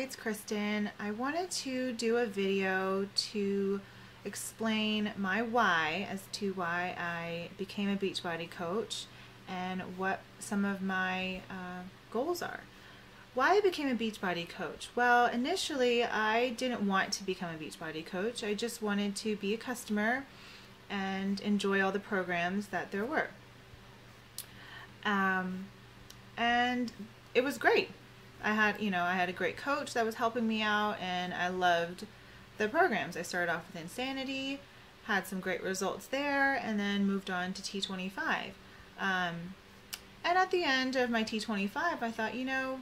it's Kristin. I wanted to do a video to explain my why as to why I became a Beachbody coach and what some of my uh, goals are. Why I became a Beachbody coach? Well, initially I didn't want to become a Beachbody coach. I just wanted to be a customer and enjoy all the programs that there were. Um, and it was great. I had, you know, I had a great coach that was helping me out and I loved the programs. I started off with Insanity, had some great results there, and then moved on to T25. Um, and at the end of my T25, I thought, you know,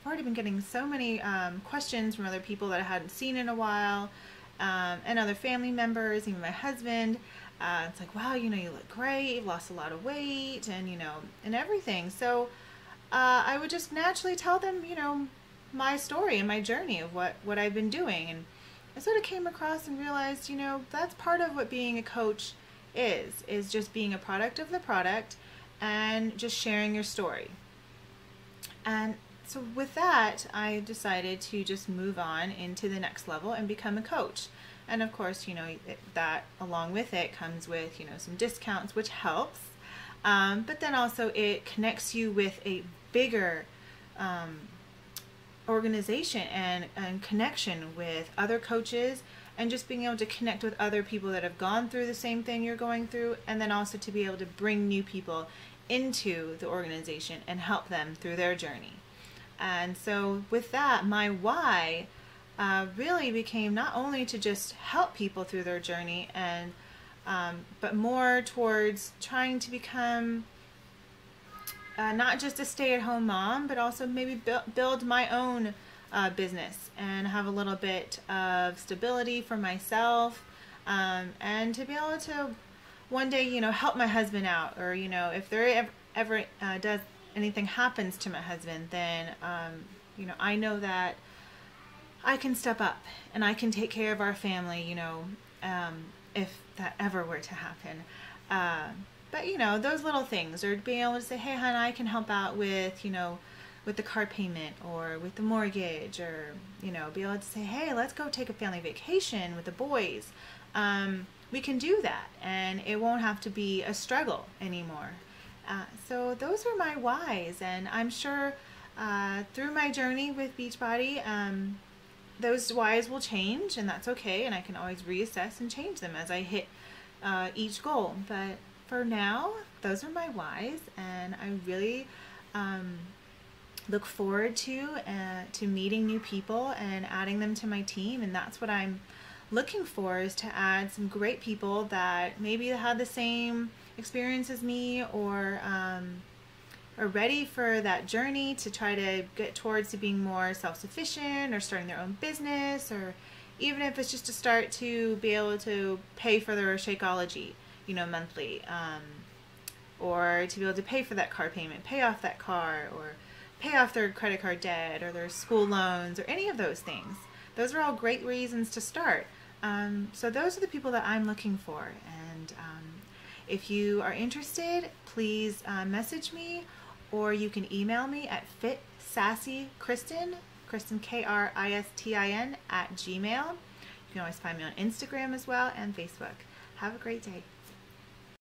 I've already been getting so many um, questions from other people that I hadn't seen in a while, um, and other family members, even my husband. Uh, it's like, wow, you know, you look great, you've lost a lot of weight, and you know, and everything. So uh, I would just naturally tell them, you know, my story and my journey of what what I've been doing, and I sort of came across and realized, you know, that's part of what being a coach is, is just being a product of the product and just sharing your story. And so with that, I decided to just move on into the next level and become a coach. And of course, you know, that along with it comes with, you know, some discounts, which helps. Um, but then also it connects you with a bigger um, organization and, and connection with other coaches and just being able to connect with other people that have gone through the same thing you're going through and then also to be able to bring new people into the organization and help them through their journey. And so with that, my why uh, really became not only to just help people through their journey and um, but more towards trying to become uh, not just a stay-at-home mom, but also maybe bu- build my own uh, business and have a little bit of stability for myself, um, and to be able to one day, you know, help my husband out, or you know, if there ever, ever uh, does anything happens to my husband, then um, you know, I know that I can step up and I can take care of our family, you know, um, if that ever were to happen. Uh, but you know, those little things, or being able to say, "Hey, hon, I can help out with you know, with the car payment or with the mortgage, or you know, be able to say, "Hey, let's go take a family vacation with the boys." Um, we can do that, and it won't have to be a struggle anymore. Uh, so those are my whys, and I'm sure uh, through my journey with Beachbody, um, those whys will change, and that's okay. And I can always reassess and change them as I hit uh, each goal. But for now, those are my whys, and I really um, look forward to uh, to meeting new people and adding them to my team. And that's what I'm looking for is to add some great people that maybe had the same experience as me or um, are ready for that journey to try to get towards to being more self-sufficient or starting their own business or even if it's just to start to be able to pay for their Shakeology you know, monthly, um, or to be able to pay for that car payment, pay off that car, or pay off their credit card debt, or their school loans, or any of those things. Those are all great reasons to start. Um, so those are the people that I'm looking for. And um, if you are interested, please uh, message me, or you can email me at fitsassykristin, Kristin K-R-I-S-T-I-N at Gmail. You can always find me on Instagram as well and Facebook. Have a great day.